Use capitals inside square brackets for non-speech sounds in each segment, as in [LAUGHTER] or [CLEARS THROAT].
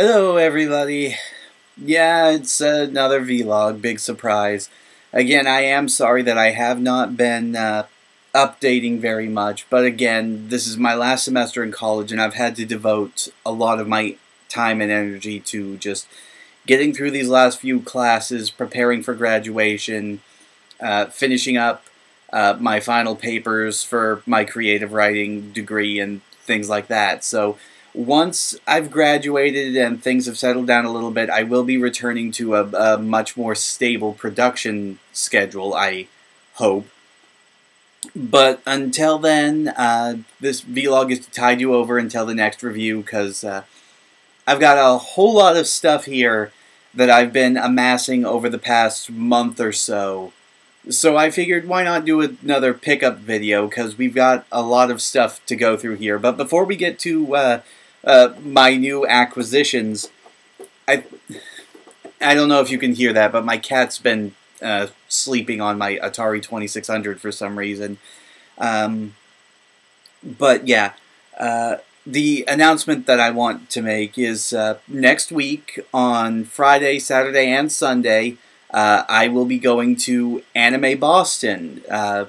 Hello, everybody. Yeah, it's another vlog, big surprise. Again, I am sorry that I have not been uh, updating very much, but again, this is my last semester in college, and I've had to devote a lot of my time and energy to just getting through these last few classes, preparing for graduation, uh, finishing up uh, my final papers for my creative writing degree, and things like that. So, once I've graduated and things have settled down a little bit, I will be returning to a, a much more stable production schedule, I hope. But until then, uh, this vlog is to tide you over until the next review because uh, I've got a whole lot of stuff here that I've been amassing over the past month or so. So I figured why not do another pickup video because we've got a lot of stuff to go through here. But before we get to uh, uh, my new acquisitions. I I don't know if you can hear that, but my cat's been uh, sleeping on my Atari 2600 for some reason. Um, but yeah, uh, the announcement that I want to make is uh, next week on Friday, Saturday, and Sunday, uh, I will be going to Anime Boston, uh,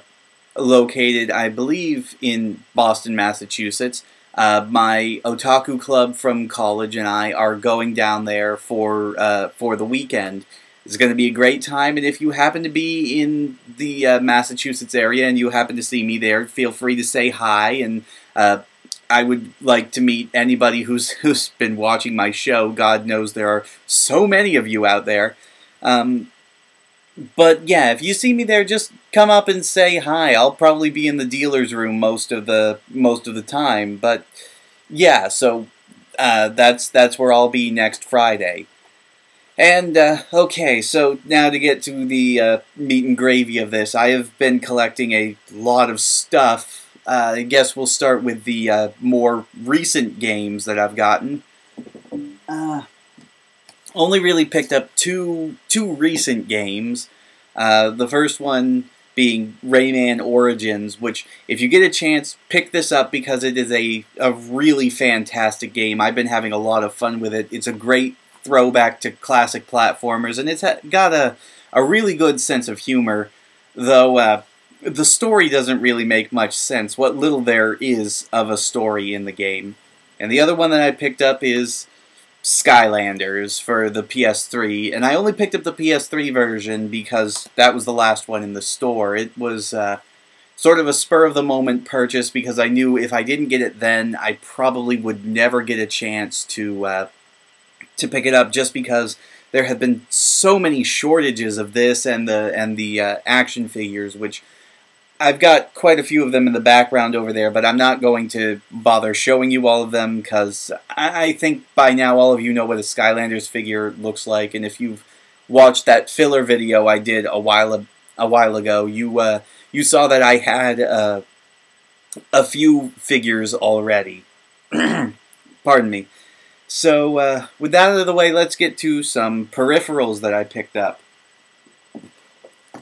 located, I believe, in Boston, Massachusetts. Uh, my otaku club from college and I are going down there for uh, for the weekend. It's going to be a great time, and if you happen to be in the uh, Massachusetts area and you happen to see me there, feel free to say hi. And uh, I would like to meet anybody who's [LAUGHS] who's been watching my show. God knows there are so many of you out there. Um, but yeah, if you see me there, just come up and say hi. I'll probably be in the dealer's room most of the most of the time. But yeah, so uh, that's that's where I'll be next Friday. And uh, okay, so now to get to the uh, meat and gravy of this, I have been collecting a lot of stuff. Uh, I guess we'll start with the uh, more recent games that I've gotten. Uh, only really picked up two two recent games. Uh, the first one being Rayman Origins, which if you get a chance, pick this up because it is a, a really fantastic game. I've been having a lot of fun with it. It's a great throwback to classic platformers, and it's got a, a really good sense of humor, though uh, the story doesn't really make much sense, what little there is of a story in the game. And the other one that I picked up is Skylanders for the PS3, and I only picked up the PS3 version because that was the last one in the store. It was uh, sort of a spur of the moment purchase because I knew if I didn't get it then, I probably would never get a chance to uh, to pick it up just because there have been so many shortages of this and the and the uh, action figures, which I've got quite a few of them in the background over there, but I'm not going to bother showing you all of them because I think by now all of you know what a Skylanders figure looks like, and if you've watched that filler video I did a while a while ago, you uh, you saw that I had uh, a few figures already. [CLEARS THROAT] Pardon me. So uh, with that out of the way, let's get to some peripherals that I picked up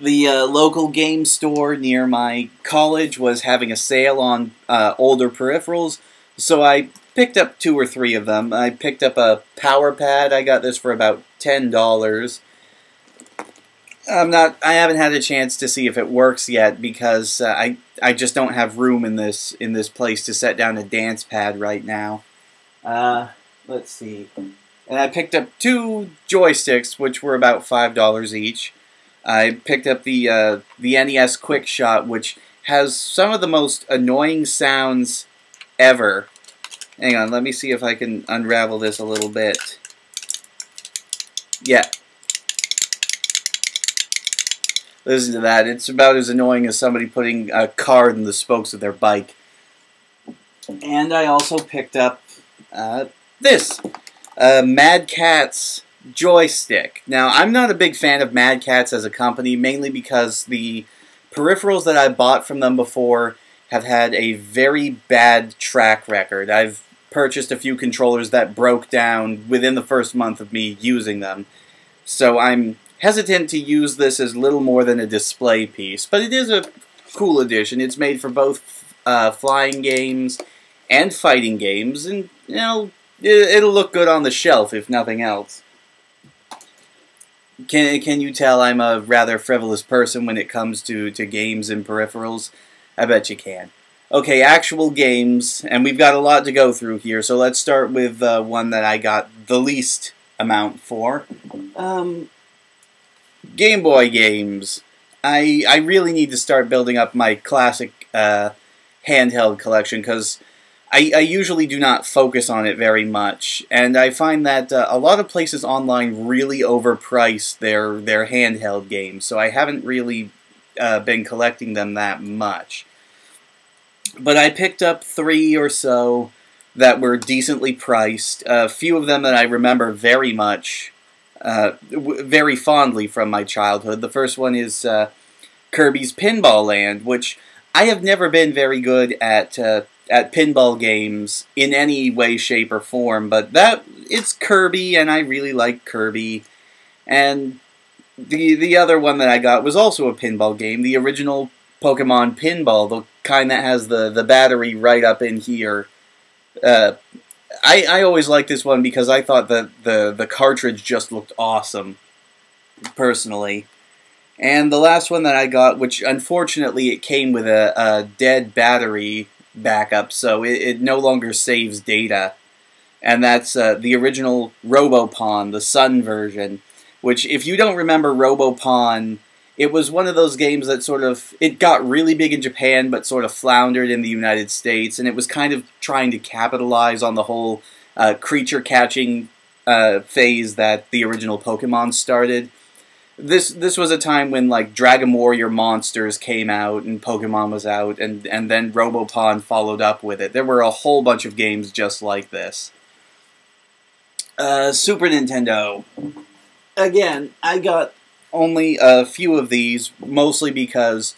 the uh, local game store near my college was having a sale on uh, older peripherals, so I picked up two or three of them. I picked up a power pad. I got this for about ten dollars. I'm not. I haven't had a chance to see if it works yet because uh, I I just don't have room in this in this place to set down a dance pad right now. Uh, let's see. And I picked up two joysticks, which were about five dollars each. I picked up the uh, the NES Quick Shot, which has some of the most annoying sounds ever. Hang on, let me see if I can unravel this a little bit. Yeah. Listen to that. It's about as annoying as somebody putting a card in the spokes of their bike. And I also picked up uh, this. Uh, Mad Catz joystick. Now, I'm not a big fan of Mad Catz as a company, mainly because the peripherals that I bought from them before have had a very bad track record. I've purchased a few controllers that broke down within the first month of me using them. So I'm hesitant to use this as little more than a display piece, but it is a cool addition. It's made for both uh, flying games and fighting games, and, you know, it, will look good on the shelf if nothing else. Can can you tell I'm a rather frivolous person when it comes to to games and peripherals? I bet you can. Okay, actual games, and we've got a lot to go through here. So let's start with uh, one that I got the least amount for. Um, Game Boy games. I I really need to start building up my classic uh, handheld collection because I, I usually do not focus on it very much, and I find that uh, a lot of places online really overprice their their handheld games, so I haven't really uh, been collecting them that much. But I picked up three or so that were decently priced. A few of them that I remember very much, uh, very fondly from my childhood. The first one is uh, Kirby's Pinball Land, which I have never been very good at uh, at pinball games in any way, shape, or form. But that it's Kirby, and I really like Kirby. And the the other one that I got was also a pinball game, the original Pokemon Pinball, the kind that has the the battery right up in here. Uh, I I always liked this one because I thought that the the cartridge just looked awesome, personally. And the last one that I got, which unfortunately it came with a, a dead battery backup, so it, it, no longer saves data. And that's uh, the original Robopon, the Sun version, which if you don't remember Robopon, it was one of those games that sort of, it got really big in Japan, but sort of floundered in the United States, and it was kind of trying to capitalize on the whole uh, creature catching uh, phase that the original Pokemon started this this was a time when like Dragon Warrior Monsters came out and Pokemon was out and and then Robopon followed up with it. There were a whole bunch of games just like this. Uh, Super Nintendo. Again, I got only a few of these, mostly because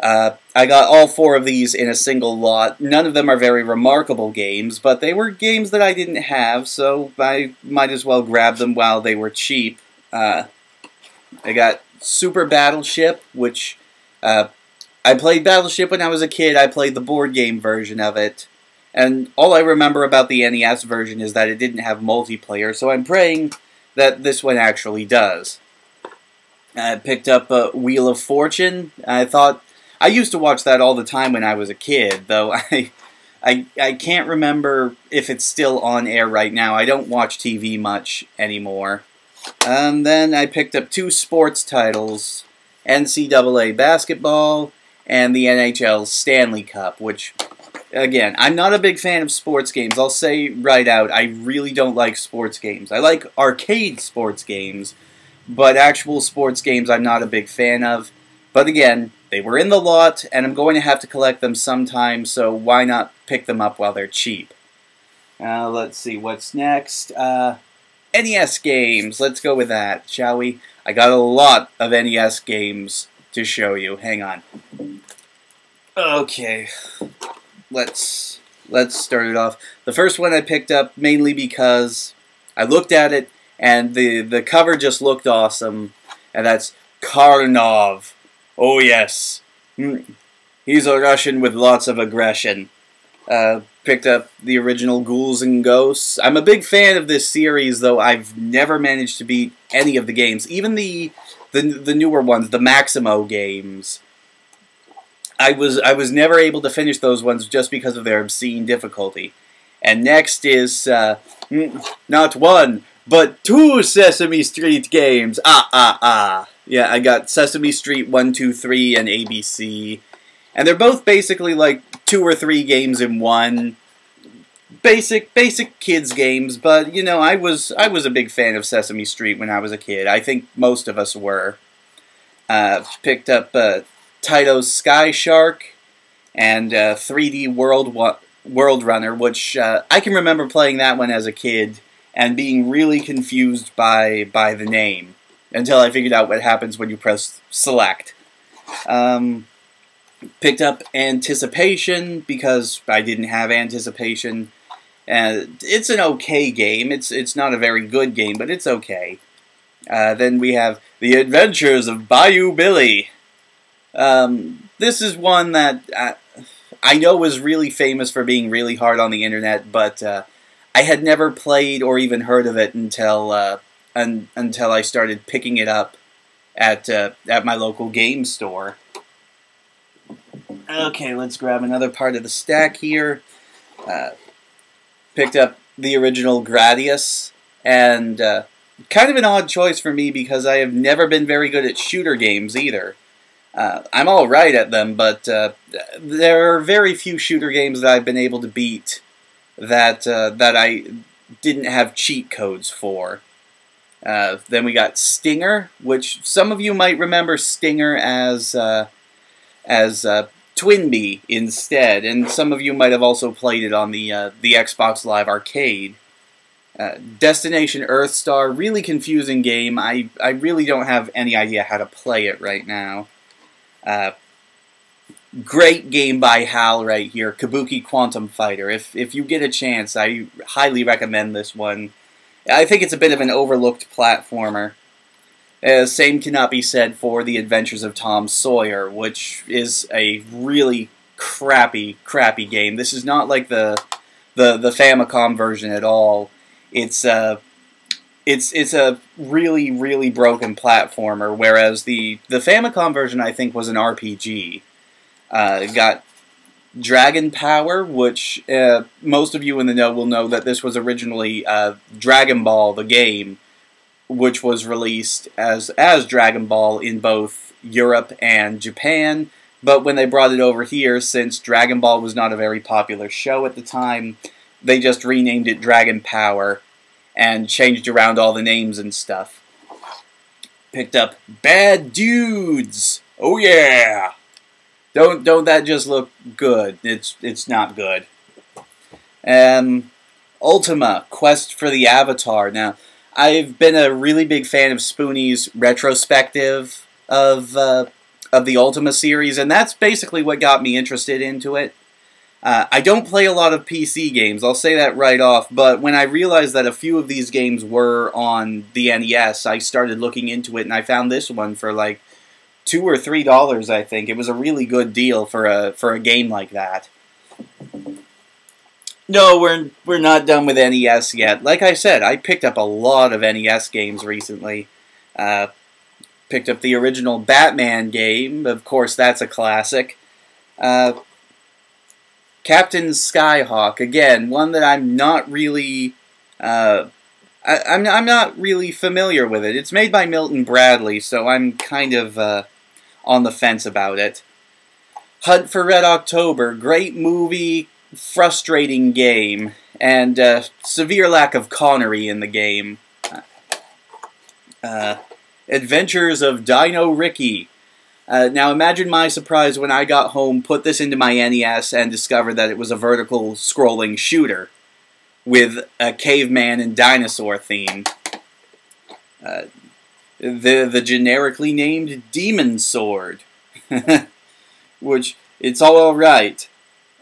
uh, I got all four of these in a single lot. None of them are very remarkable games, but they were games that I didn't have, so I might as well grab them while they were cheap. Uh, I got Super Battleship, which uh, I played Battleship when I was a kid. I played the board game version of it. And all I remember about the NES version is that it didn't have multiplayer, so I'm praying that this one actually does. I picked up a Wheel of Fortune. I thought I used to watch that all the time when I was a kid, though [LAUGHS] I I I can't remember if it's still on air right now. I don't watch TV much anymore. And um, then I picked up two sports titles, NCAA basketball and the NHL Stanley Cup, which, again, I'm not a big fan of sports games. I'll say right out, I really don't like sports games. I like arcade sports games, but actual sports games I'm not a big fan of. But again, they were in the lot, and I'm going to have to collect them sometime, so why not pick them up while they're cheap? Uh, let's see, what's next? Uh, NES games. Let's go with that, shall we? I got a lot of NES games to show you. Hang on. Okay. Let's let's start it off. The first one I picked up mainly because I looked at it and the the cover just looked awesome, and that's Karnov. Oh yes, hmm. he's a Russian with lots of aggression. Uh, picked up the original Ghouls and Ghosts. I'm a big fan of this series, though I've never managed to beat any of the games, even the the, the newer ones, the Maximo games. I was I was never able to finish those ones just because of their obscene difficulty. And next is uh, not one but two Sesame Street games. Ah ah ah. Yeah, I got Sesame Street one, two, three, and ABC. And they're both basically like two or three games in one. Basic, basic kids games, but you know, I was I was a big fan of Sesame Street when I was a kid. I think most of us were. Uh, picked up uh, Taito's Sky Shark and uh, 3D World World Runner, which uh, I can remember playing that one as a kid and being really confused by by the name until I figured out what happens when you press select. Um, picked up Anticipation because I didn't have Anticipation. And it's an okay game. It's it's not a very good game, but it's okay. Uh, then we have The Adventures of Bayou Billy. Um, this is one that I, uh, I know was really famous for being really hard on the internet, but uh, I had never played or even heard of it until uh, un until I started picking it up at uh, at my local game store. Okay, let's grab another part of the stack here. Uh, picked up the original Gradius, and uh, kind of an odd choice for me because I have never been very good at shooter games either. Uh, I'm all right at them, but uh, there are very few shooter games that I've been able to beat that uh, that I didn't have cheat codes for. Uh, then we got Stinger, which some of you might remember Stinger as as uh, Twinbee instead, and some of you might have also played it on the uh, the Xbox Live Arcade. Uh, Destination Earthstar, really confusing game. I I really don't have any idea how to play it right now. Uh, great game by HAL right here, Kabuki Quantum Fighter. If if you get a chance, I highly recommend this one. I think it's a bit of an overlooked platformer. Uh, same cannot be said for The Adventures of Tom Sawyer, which is a really crappy, crappy game. This is not like the the the Famicom version at all. It's uh it's it's a really really broken platformer, whereas the the Famicom version I think was an RPG. Uh, got Dragon Power, which uh, most of you in the know will know that this was originally uh, Dragon Ball, the game, which was released as as Dragon Ball in both Europe and Japan. But when they brought it over here, since Dragon Ball was not a very popular show at the time, they just renamed it Dragon Power and changed around all the names and stuff. Picked up Bad Dudes. Oh yeah. Don't don't that just look good? It's it's not good. Um, Ultima Quest for the Avatar. Now, I've been a really big fan of Spoony's retrospective of uh, of the Ultima series, and that's basically what got me interested into it. Uh, I don't play a lot of PC games, I'll say that right off, but when I realized that a few of these games were on the NES, I started looking into it, and I found this one for like two or three dollars, I think. It was a really good deal for a for a game like that. No, we're we're not done with NES yet. Like I said, I picked up a lot of NES games recently. Uh, picked up the original Batman game. Of course, that's a classic. Uh, Captain Skyhawk again, one that I'm not really. Uh, I, I'm, I'm not really familiar with it. It's made by Milton Bradley, so I'm kind of uh, on the fence about it. Hunt for Red October, great movie, frustrating game, and uh, severe lack of Connery in the game. Uh, Adventures of Dino Riki. Uh, now imagine my surprise when I got home, put this into my NES, and discovered that it was a vertical scrolling shooter with a caveman and dinosaur theme. Uh, the the generically named Demon Sword, [LAUGHS] which it's all right.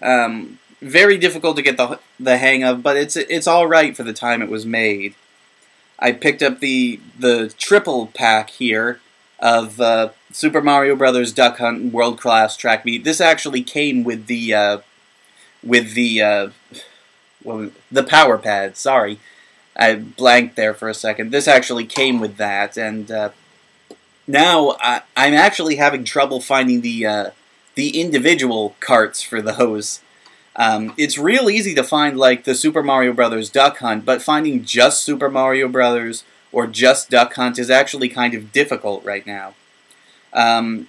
Um, very difficult to get the the hang of, but it's it's all right for the time it was made. I picked up the the triple pack here of uh, Super Mario Brothers Duck Hunt and World Class Track Meet. This actually came with the uh, with the uh, well, the power pad. Sorry, I blanked there for a second. This actually came with that, and uh, now I, am actually having trouble finding the uh, the individual carts for those. Um, it's real easy to find like the Super Mario Brothers Duck Hunt, but finding just Super Mario Brothers or just Duck Hunt is actually kind of difficult right now. Um,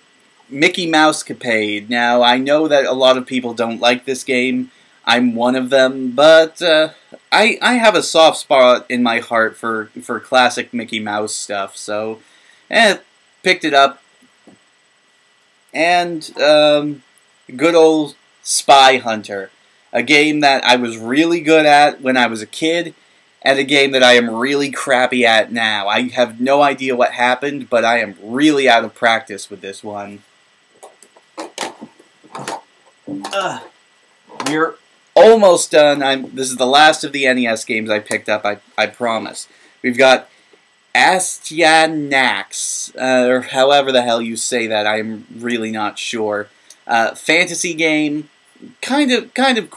Mickey Mousecapade. Now I know that a lot of people don't like this game. I'm one of them, but uh, I I have a soft spot in my heart for for classic Mickey Mouse stuff. So, eh, picked it up, and um, good old Spy Hunter, a game that I was really good at when I was a kid, and a game that I am really crappy at now. I have no idea what happened, but I am really out of practice with this one. Uh, we're almost done. I'm. This is the last of the NES games I picked up. I I promise. We've got Astyanax, uh, or however the hell you say that. I'm really not sure. Uh, fantasy game, kind of kind of.